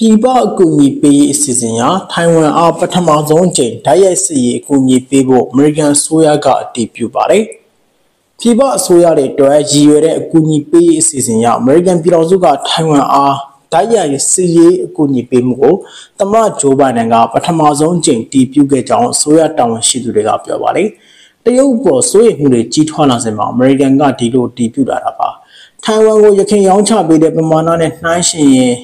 ပြည်ပအကူအညီပေးရေးအစီအစဉ်အရထိုင်ဝမ်အားပထမဆုံးအကြိမ်ဓာတ်ရိုက်စစ်ရေးအကူအညီပေးဖို့အမေရိကန်အစိုးရကအတည်ပြုပါတယ်။ပြည်ပအစိုးရတွေအတွက်ရည်ရွယ်တဲ့အကူအညီပေးရေးအစီအစဉ်အရအမေရိကန်ပြည်ထောင်စုကထိုင်ဝမ်အားဓာတ်ရိုက်စစ်ရေးအကူအညီပေးမှုကိုသမ္မတဂျိုးဘိုင်ဒန်ကပထမဆုံးအကြိမ်တည်ပြုခဲ့ကြောင်းအစိုးရတာဝန်ရှိသူတွေကပြောပါတယ်။တရုတ်ပေါ်စိုးရိမ်မှုတွေကြီးထွားလာစဉ်မှာအမေရိကန်ကဒီလိုတည်ပြုလာတာပါ။ထိုင်ဝမ်ကိုရခိုင်ရောင်းချပေးတဲ့ပမာဏနဲ့နှိုင်းယှဉ်ရင်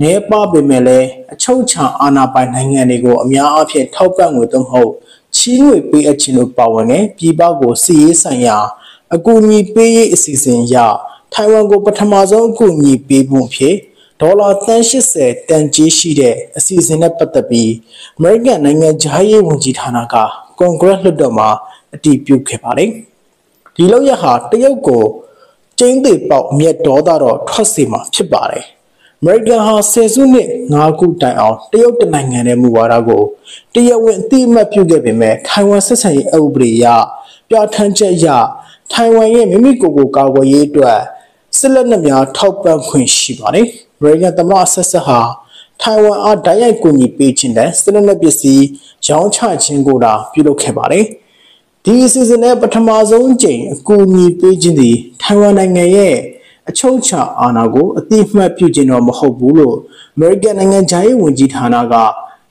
နေပပေမဲ့လည်းအချုပ်ချာအာဏာပိုင်နိုင်ငံတွေကိုအများအားဖြင့်ထောက်ပံ့ငွေသို့မဟုတ်ချီးငွေပေးအပ်ခြင်းတို့ပါဝင်တဲ့ပြည်ပကိုစီရေးဆိုင်ရာအကူအညီပေးရေးအစီအစဉ်အရထိုင်ဝမ်ကိုပထမဆုံးအကူအညီပေးမှုဖြစ်ဒေါ်လာ380တန်ကြီးရှိတဲ့အစီအစဉ်နဲ့ပတ်သက်ပြီးအမေရိကန်နိုင်ငံဂျာရေးဝန်ကြီးဌာနကကွန်ဂရက်လွှတ်တော်မှာအတည်ပြုခဲ့ပါတယ်။ဒီလောက်ရဟာတရုတ်ကိုကျင်းသေးပေါက်မြက်ဒေါသတော့ထွက်စီမှာဖြစ်ပါတယ်။ အမေရိကန်ဟာဆယ်စုနှစ်၅ခုတိုင်အောင်တရုတ်တနိုင်ငံရဲ့မူဝါဒကိုတရားဝင်အသိအမှတ်ပြုခဲ့ပေမဲ့ထိုင်ဝမ်ဆက်ဆံရေးအဥပဒေအရပြဋ္ဌာန်းချက်အရထိုင်ဝမ်ရဲ့မိမိကိုယ်ကိုကာကွယ်ရေးအတွက်စစ်လက်နက်များထောက်ပံ့ခွင့်ရှိပါတယ်။အမေရိကန်သမ္မတဆက်ဆက်ဟာထိုင်ဝမ်အားဓာတ်ရိုက်ကူညီပေးခြင်းနဲ့စစ်လက်နက်ပစ္စည်းရောင်းချခြင်းကိုသာပြုလုပ်ခဲ့ပါတယ်။ဒီအစီအစဉ်နဲ့ပထမဆုံးအကြိမ်အကူအညီပေးခြင်းသည်ထိုင်ဝမ်နိုင်ငံရဲ့ အချုပ်ချာအာဏာကိုအတိအမှတ်ပြုခြင်းတော့မဟုတ်ဘူးလို့ American နိုင်ငံခြားရေးဝန်ကြီးဌာနက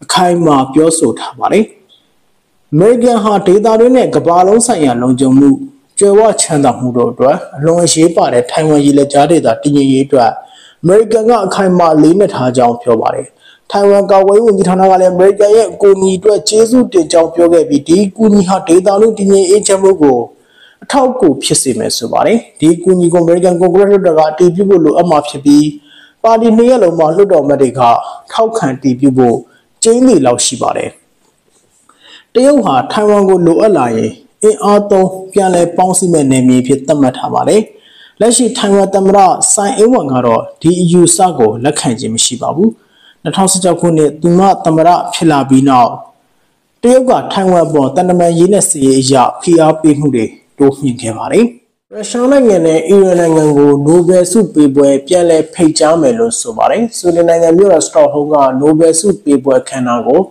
အခိုင်အမာပြောဆိုထားပါတယ်။ American ဟာဒေသတွင်းနဲ့ကမ္ဘာလုံးဆိုင်ရာလုံခြုံမှုကြွယ်ဝချမ်းသာမှုတို့အတွက်အလွန်အရေးပါတဲ့ထိုင်ဝမ်ရေလက်ကြားဒေသတည်ငြိမ်ရေးအတွက် American ကအခိုင်အမာလေးနက်ထားကြောင်းပြောပါတယ်။ထိုင်ဝမ်ကာကွယ်ရေးဝန်ကြီးဌာနကလည်း American ရဲ့အကူအညီအတွက်ကျေးဇူးတင်ကြောင်းပြောခဲ့ပြီးဒီအကူအညီဟာဒေသတွင်းတည်ငြိမ်အေးချမ်းမှုကို အထောက်အကူဖြစ်စေမယ်ဆိုပါတယ်ဒီအကူအညီကို American Congress လွှတ်တော်ကတည်ပြုဖို့လိုအပ်မှာဖြစ်ပြီးပါတီနှစ်ရက်လုံးမှာလွှတ်တော်မတ်တွေကထောက်ခံတည်ပြုဖို့ကျင်းနေလောက်ရှိပါတယ်တရုတ်ဟာထိုင်ဝမ်ကိုလိုအပ်လာရင်အင်အားသုံးပြန်လည်ပေါင်းစည်းမဲ့နယ်မြေဖြစ်သတ်မှတ်ထားပါတယ်လက်ရှိထိုင်ဝမ်သမ္မတဆိုင်အင်းဝမ်ကတော့ဒီအယူဆကိုလက်ခံခြင်းမရှိပါဘူး2016ခုနှစ်သူမသမ္မတဖြစ်လာပြီးနောက်တရုတ်ကထိုင်ဝမ်ပေါ်တန်တမန်ရေးနဲ့စီရေးအရာဖိအားပေးမှုတွေ တိုးမြင့်ခဲ့ပါတယ်။ရုရှားနိုင်ငံနဲ့အီရန်နိုင်ငံကိုနိုဘယ်ဆုပေးပွဲပြန်လည်ဖိတ်ကြားမယ်လို့ဆိုပါတယ်။ဆွီဒင်နိုင်ငံမြို့တော်စတော့ဟုမ်းကနိုဘယ်ဆုပေးပွဲခမ်းနားကို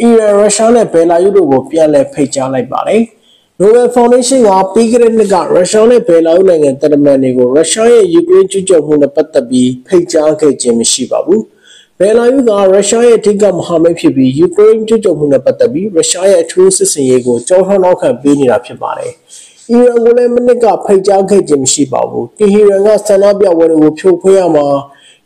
အီရန်ရုရှားနဲ့ဘယ်လာရုစ်တို့ကိုပြန်လည်ဖိတ်ကြားလိုက်ပါတယ်။ Nobel Foundation ကပြီးခဲ့တဲ့နှစ်ကရုရှားနဲ့ဘယ်လာရုစ်နိုင်ငံတရမန်တွေကိုရုရှားရဲ့ယူကရိန်းကျူးကျော်မှုနဲ့ပတ်သက်ပြီးဖိတ်ကြားခဲ့ခြင်းမရှိပါဘူး။ဘယ်လာရုစ်ကရုရှားရဲ့အထက်ကမဟာမိတ်ဖြစ်ပြီးယူကရိန်းကျူးကျော်မှုနဲ့ပတ်သက်ပြီးရုရှားရဲ့အထူးစစ်စင်ရေးကိုကြောထောက်နောက်ခံပေးနေတာဖြစ်ပါတယ်။ အီရန်ကိုလည်းမနစ်ကဖိတ်ကြားခဲ့ခြင်းမရှိပါဘူး။တီဟီရန်ကဆန္ဒပြပွဲတွေကိုဖြိုခွင်းရမှာ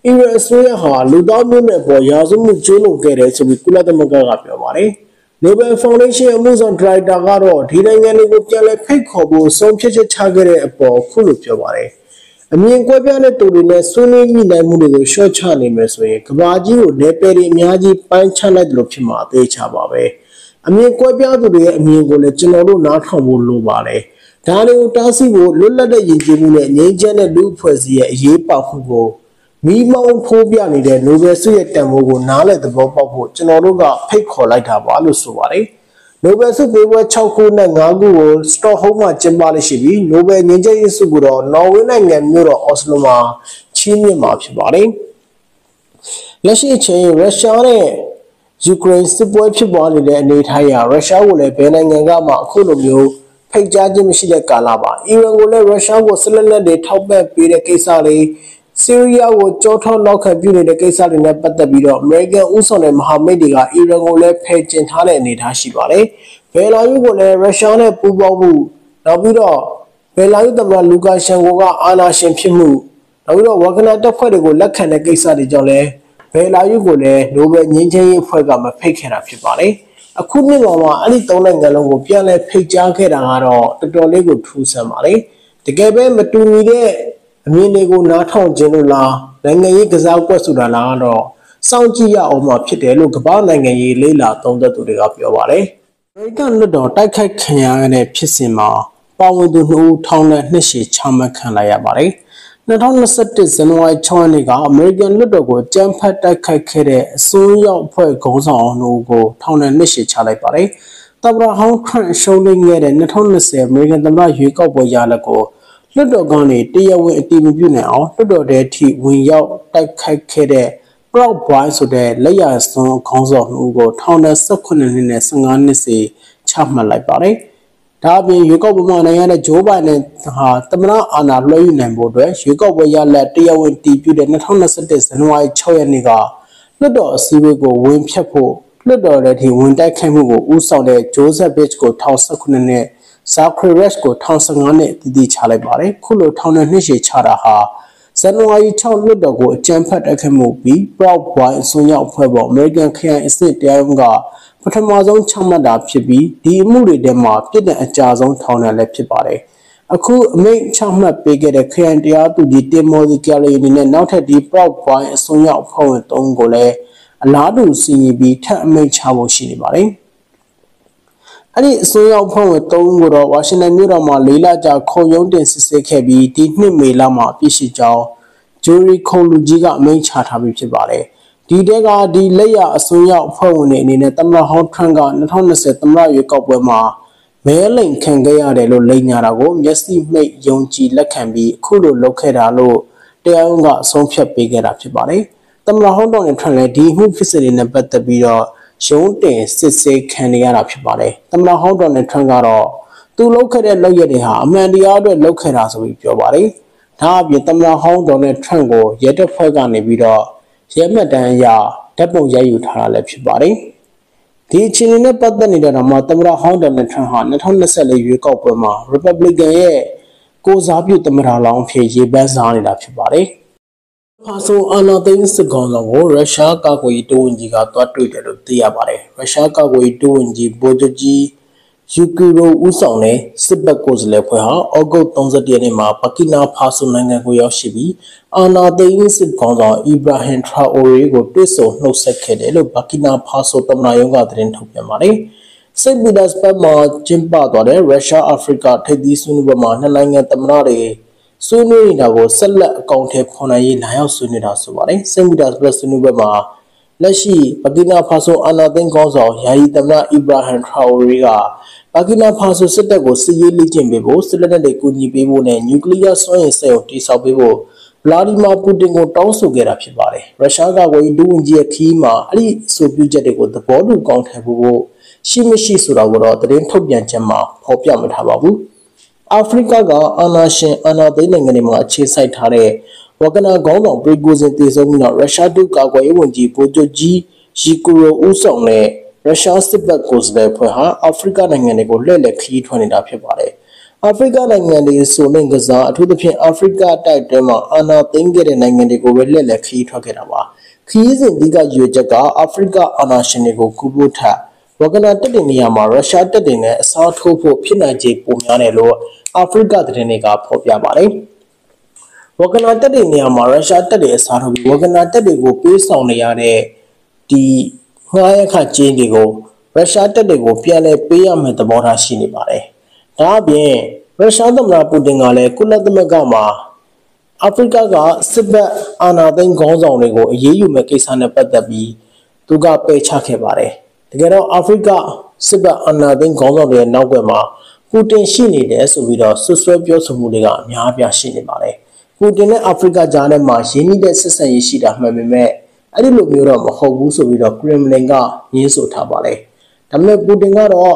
အီရန်အစိုးရဟာလူသားမျိုးနွယ်ပေါ်ရာဇဝမှုကျူးလွန်ခဲ့တယ်ဆိုပြီးကုလသမဂ္ဂကပြောပါတယ်။ Nobel Foundation အမှုဆောင်ဒါရိုက်တာကတော့ဒီနိုင်ငံတွေကိုပြန်လည်ဖိတ်ခေါ်ဖို့ဆုံးဖြတ်ချက်ချခဲ့တဲ့အပေါ်ခုလိုပြောပါတယ်။အမြင်ကွဲပြားတဲ့သူတွေနဲ့ဆွေးနွေးညှိနှိုင်းမှုတွေကိုရှော့ချနိုင်မယ်ဆိုရင်ကဘာကြီးကိုနယ်ပယ်တွေအများကြီးပိုင်းခြားလိုက်တယ်လို့ဖြစ်မှာအသေးချပါပဲ။အမြင်ကွဲပြားသူတွေရဲ့အမြင်ကိုလည်းကျွန်တော်တို့နားထောင်ဖို့လိုပါတယ်။ ဒါတွေကိုတားဆီးဖို့လွတ်လပ်တဲ့ယဉ်ကျေးမှုနဲ့ငြိမ်းချမ်းတဲ့လူအဖွဲ့အစည်းရဲ့အရေးပါမှုကိုမိမောင်းဖိုးပြနေတဲ့ Nobel ဆုရဲ့တန်ဖိုးကိုနားလည်သဘောပေါက်ဖို့ကျွန်တော်တို့ကဖိတ်ခေါ်လိုက်တာပါလို့ဆိုပါတယ်။ Nobel ဆုပေးပွဲ6ခုနဲ့5ခုကို Stockholm မှာကျင်းပလို့ရှိပြီး Nobel ငြိမ်းချမ်းရေးဆုကိုတော့နော်ဝေနိုင်ငံမြို့တော် Oslo မှာချီးမြှင့်မှာဖြစ်ပါတယ်။လက်ရှိအချိန်ရုရှားနဲ့ယူကရိန်းစစ်ပွဲဖြစ်ပွားနေတဲ့အနေအထားအရရုရှားကိုလည်းဘယ်နိုင်ငံကမှအခုလိုမျိုး ဖိတ်ကြားခြင်းမရှိတဲ့ကာလပါအီရန်ကိုလည်းရုရှားကိုဆက်လက်လက်တွေထောက်ပံ့ပေးတဲ့ကိစ္စတွေဆီးရီးယားကိုကြောထောက်နောက်ခံပြုနေတဲ့ကိစ္စတွေနဲ့ပတ်သက်ပြီးတော့အမေရိကန်ဥဆောင်တဲ့မဟာမိတ်တွေကအီရန်ကိုလည်းဖယ်ကျင်ထားတဲ့အနေအထားရှိပါတယ်။ဘယ်လာယူကိုလည်းရုရှားနဲ့ပူးပေါင်းမှုနောက်ပြီးတော့ဘယ်လာယူသမ္မတလူကာရှန်ကိုကအာဏာရှင်ဖြစ်မှုနောက်ပြီးတော့ဝါဂနာတပ်ဖွဲ့တွေကိုလက်ခံတဲ့ကိစ္စတွေကြောင့်လည်းဘယ်လာယူကိုလည်းနိုဘယ်ငြိမ်းချမ်းရေးအဖွဲ့ကမဖိတ်ခဲ့တာဖြစ်ပါတယ်။ အခုနှစ်မှာမှအဲ့ဒီသုံးနိုင်ငံလုံးကိုပြန်လဲဖိတ်ကြားခဲ့တာကတော့တော်တော်လေးကိုထူးဆန်းပါလေတကယ်ပဲမတူညီတဲ့အမြင်တွေကိုနားထောင်ခြင်းလို့လားနိုင်ငံရေးကစားကွက်ဆိုတာလားတော့စောင့်ကြည့်ရအောင်မှဖြစ်တယ်လို့ကမ္ဘာနိုင်ငံရေးလေးလာသုံးသပ်သူတွေကပြောပါတယ်အမေရိကန်လွှတ်တော်တိုက်ခိုက်ခံရတဲ့ဖြစ်စဉ်မှာပါဝင်သူနှစ်ဦးထောင်နဲ့နှစ်ရှည်ချမှတ်ခံလိုက်ရပါတယ်။ 2021ဇန်နဝါရီ6ရက်နေ့ကအမေရိကန်လွှတ်တော်ကိုကြမ်းဖက်တိုက်ခိုက်ခဲ့တဲ့အစိုးရအဖွဲ့ခေါင်းဆောင်အောင်တို့ကိုထောင်နဲ့နှစ်ရှည်ချလိုက်ပါတယ်။သမ္မတဟောင်းထရန့်ရှုံးနိမ့်ခဲ့တဲ့2020အမေရိကန်သမ္မတရွေးကောက်ပွဲရလဒ်ကိုလွှတ်တော်ကနေတရားဝင်အတည်မပြုနိုင်အောင်လွှတ်တော်ထဲထိဝင်ရောက်တိုက်ခိုက်ခဲ့တဲ့ Proud Boy ဆိုတဲ့လက်ရစွန်းခေါင်းဆောင်မှုကိုထောင်ဒဏ်18နှစ်နဲ့15နှစ်စီချမှတ်လိုက်ပါတယ်။ ဒါအပြင်ရွေးကောက်ပွဲမှာနိုင်ငံရဲ့ဂျိုးဘိုင်ဒန်ဟာသမ္မတအာဏာလွှဲယူနိုင်ဖို့အတွက်ရွေးကောက်ပွဲရလဒ်တရားဝင်တည်ပြုတဲ့2021ဇန်နဝါရီ6ရက်နေ့ကလွှတ်တော်အစည်းအဝေးကိုဝင်ဖြတ်ဖို့လွှတ်တော်ရဲ့ဒီဝင်တိုက်ခိုက်မှုကိုဦးဆောင်တဲ့ဂျိုးဆက်ဘစ်ကို1019နဲ့ဇာခရီရက်ကို1015နဲ့တည်တည်ချလိုက်ပါတယ်။ခုလိုထောင်ဒဏ်နှစ်ရှည်ချတာဟာဇန်နဝါရီ6လွှတ်တော်ကိုအကြမ်းဖက်တိုက်ခိုက်မှုပြီး Proud Boy အစွန်းရောက်အဖွဲ့ပေါ် American ခရိုင်အစ်စ်တရားရုံးက ပထမဆုံးချမှတ်တာဖြစ်ပြီးဒီအမှုတွေထဲမှာပြစ်ဒဏ်အကြဆုံးထောင်ဒဏ်လည်းဖြစ်ပါတယ်။အခုအမိန့်ချမှတ်ပေးခဲ့တဲ့ခရိုင်တရားသူကြီးတင်မော်ဒီကယ်လီအနေနဲ့နောက်ထပ်ဒီ Proud Boy အစွန်းရောက်အဖွဲ့ဝင်၃ကိုလည်းအလားတူစီရင်ပြီးထပ်အမိန့်ချဖို့ရှိနေပါတယ်။အဲ့ဒီအစိုးရအဖွဲ့ဝင်၃ဦးကိုတော့ဝါရှင်တန်မြို့တော်မှာလေးလကြာခုံရုံးတင်စစ်ဆေးခဲ့ပြီးဒီနှစ်မေလမှာအပြစ်ရှိကြောင်းဂျူရီခုံလူကြီးကအမိန့်ချထားပြီးဖြစ်ပါတယ်။ ဒီတဲကဒီလက်ရအစိုးရအဖွဲ့ဝင်တွေအနေနဲ့သမ္မတဟောင်းထရန့်က2020သမ္မတရွေးကောက်ပွဲမှာမဲလိန်ခံခဲ့ရတယ်လို့လိန်ညာတာကိုမျက်စိမှိတ်ယုံကြည်လက်ခံပြီးအခုလိုလုပ်ခဲ့တာလို့တရားရုံးကအဆုံးဖြတ်ပေးခဲ့တာဖြစ်ပါတယ်။သမ္မတဟောင်းတော်နဲ့ထရန့်လည်းဒီမှုဖြစ်စဉ်တွေနဲ့ပတ်သက်ပြီးတော့ရုံးတင်စစ်ဆေးခံရတာဖြစ်ပါတယ်။သမ္မတဟောင်းဒေါ်နယ်ထရန့်ကတော့သူလုပ်ခဲ့တဲ့လုပ်ရတွေဟာအမှန်တရားအတွက်လုပ်ခဲ့တာဆိုပြီးပြောပါတယ်။ဒါအပြင်သမ္မတဟောင်းဒေါ်နယ်ထရန့်ကိုရဲတပ်ဖွဲ့ကနေပြီးတော့ ရဲမှတ်တမ်းအရဓာတ်ပုံရိုက်ယူထားတာလည်းဖြစ်ပါတယ်။ဒီအခြေအနေနဲ့ပတ်သက်နေတဲ့တော့မှသမ္မတဟောင်းဒေါ်နယ်ထရန့်ဟာ2024ရွေးကောက်ပွဲမှာ Republican ရဲ့ကိုစားပြုသမ္မတလောင်းဖြစ်ရေးပန်းစားနေတာဖြစ်ပါတယ်။ဖာဆိုအာနာသိန်းစစ်ကောင်ဆောင်ကိုရုရှားကာကွယ်ရေးတိုးဝင်ကြီးကတွားတွေ့တယ်လို့သိရပါတယ်။ရုရှားကာကွယ်ရေးတိုးဝင်ကြီးဗိုလ်ချုပ်ကြီး ယူကီရိုဦးဆောင်တဲ့စစ်ဘက်ကိုယ်စားလှယ်ဖွဲ့ဟာဩဂုတ်31ရက်နေ့မှာပါကီနာဖာဆိုနိုင်ငံကိုရောက်ရှိပြီးအာနာသိန်းစစ်ကောင်ဆောင်အီဗရာဟင်ထရာအိုရီကိုတွေ့ဆုံနှုတ်ဆက်ခဲ့တယ်လို့ပါကီနာဖာဆိုသမ္မတရုံးကသတင်းထုတ်ပြန်ပါတယ်။စိတ်ပီတာစပတ်မှာကျင်းပသွားတဲ့ရုရှားအာဖရိကထိပ်သီးဆွေးနွေးပွဲမှာနှစ်နိုင်ငံသမ္မတတွေဆွေးနွေးနေတာကိုဆက်လက်အကောင့်ထဲဖော်နိုင်ရေးလာရောက်ဆွေးနွေးတာဆိုပါတယ်စင်မီတာစပလက်ဆွေးနွေးပွဲမှာ လက်ရှိပါကီနာဖာဆိုအာနာသိန်းကောင်းဆောင်ယာယီသမ္မတအီဗရာဟမ်ထရာအိုရီကပါကီနာဖာဆိုစစ်တပ်ကိုစစ်ရေးလေ့ကျင့်ပေးဖို့စစ်လက်နက်တွေကူညီပေးဖို့နဲ့နျူကလ িয়ার စွမ်းရည်စက်ရုံတည်ဆောက်ပေးဖို့ဗလာဒီမာပူတင်ကိုတောင်းဆိုခဲ့တာဖြစ်ပါတယ်ရုရှားကဝေဒူဝင်ကြီးရဲ့ခီးမှာအဲ့ဒီဆိုပြုချက်တွေကိုသဘောတူကောင်းထည့်ဖို့ရှိမရှိဆိုတာကိုတော့သတင်းထုတ်ပြန်ချက်မှာဖော်ပြမထားပါဘူးအာဖရိကကအာနာရှင်အာနာသိန်းနိုင်ငံတွေမှာအခြေစိုက်ထားတဲ့ ဝကနာခေါင်းဆောင်ပရီဂိုဇင်တည်ဆုံပြီးတော့ရုရှားဒုကာကွယ်ရေးဝန်ကြီးဗိုလ်ချုပ်ကြီးရီကူရိုဦးဆောင်တဲ့ရုရှားစစ်ဘက်ကိုယ်စားလှယ်ဖွဲ့ဟာအာဖရိကနိုင်ငံတွေကိုလှည့်လည်ခရီးထွက်နေတာဖြစ်ပါတယ်။အာဖရိကနိုင်ငံတွေဆိုတဲ့ကစားအထူးသဖြင့်အာဖရိကတိုက်တွင်းမှာအာဏာသိမ်းခဲ့တဲ့နိုင်ငံတွေကိုပဲလှည့်လည်ခရီးထွက်ခဲ့တာပါ။ခရီးစဉ်ဒီကရွေချက်ကအာဖရိကအာဏာရှင်တွေကိုကူဖို့ထပ်ဝဂနာတက်တဲ့နေရာမှာရုရှားတက်တဲ့နဲ့အစားထိုးဖို့ဖြစ်နိုင်ခြေပိုများတယ်လို့အာဖရိကသတင်းတွေကဖော်ပြပါတယ်။ ဝဂနာတက်တဲ့နေရာမှာရုရှားတက်တဲ့အစားထိုးပြီးဝဂနာတက်တွေကိုပေးဆောင်နေရတဲ့ဒီငှားရခကျင်းတွေကိုရုရှားတက်တွေကိုပြန်လည်ပေးရမယ့်သဘောထားရှိနေပါတယ်။ဒါအပြင်ရုရှားသမ္မတပူတင်ကလည်းကုလသမဂ္ဂမှာအာဖရိကကစစ်ဘက်အာဏာသိမ်းခေါင်းဆောင်တွေကိုအရေးယူမဲ့ကိစ္စနဲ့ပတ်သက်ပြီးသူကပယ်ချခဲ့ပါတယ်။တကယ်တော့အာဖရိကစစ်တပ်အာဏာသိမ်းခေါင်းဆောင်တွေရဲ့နောက်ွယ်မှာပူတင်ရှိနေတယ်ဆိုပြီးတော့ဆွဆွဲပြောဆိုမှုတွေကအများအပြားရှိနေပါတယ် ပူတင်နဲ့အာဖရိကကြားထဲမှာရင်းနှီးတဲ့ဆက်ဆံရေးရှိတာမှန်ပေမဲ့အဲ့ဒီလိုမျိုးတော့မဟုတ်ဘူးဆိုပြီးတော့ကရင်မလင်ကညင်းဆိုထားပါတယ်ဒါပေမဲ့ပူတင်ကတော့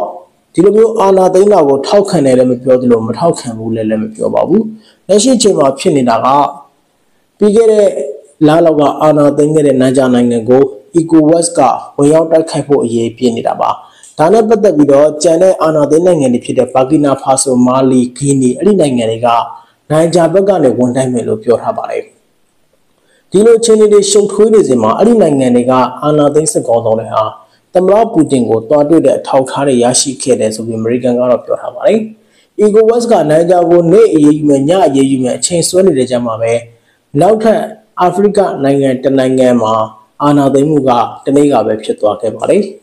ဒီလိုမျိုးအာဏာသိမ်းတာကိုထောက်ခံတယ်လည်းမပြောသလိုမထောက်ခံဘူးလည်းလည်းမပြောပါဘူးလက်ရှိချိန်မှာဖြစ်နေတာကပြီးခဲ့တဲ့လလောက်ကအာဏာသိမ်းခဲ့တဲ့နိုင်ဂျာနိုင်ငံကို ECOWAS ကဝင်ရောက်တိုက်ခိုက်ဖို့အရေးပြနေတာပါဒါနဲ့ပတ်သက်ပြီးတော့ကြံတဲ့အာဏာသိမ်းနိုင်ငံတွေဖြစ်တဲ့ပါကီနာဖာဆိုမာလီဂီနီအဲ့ဒီနိုင်ငံတွေက နိုင်ဂျာဘက်ကနေဝန်တိုင်းမယ်လို့ပြောထားပါတယ်ဒီလိုအခြေအနေတွေရှုပ်ထွေးနေစဉ်မှာအဲ့ဒီနိုင်ငံတွေကအာဏာသိမ်းစစ်ကောင်ဆောင်တွေဟာသမ္မတပူတင်ကိုတွားတွေ့တဲ့အထောက်ထားတွေရရှိခဲ့တယ်ဆိုပြီးအမေရိကန်ကတော့ပြောထားပါတယ်။ ECOWAS ကနိုင်ဂျာကိုနေအေးယူမယ်ညအေးယူမယ်အချိန်ဆွဲနေတဲ့ကြမှာပဲနောက်ထပ်အာဖရိကနိုင်ငံတနိုင်ငံမှာအာဏာသိမ်းမှုကတနေ့ကပဲဖြစ်သွားခဲ့ပါတယ်။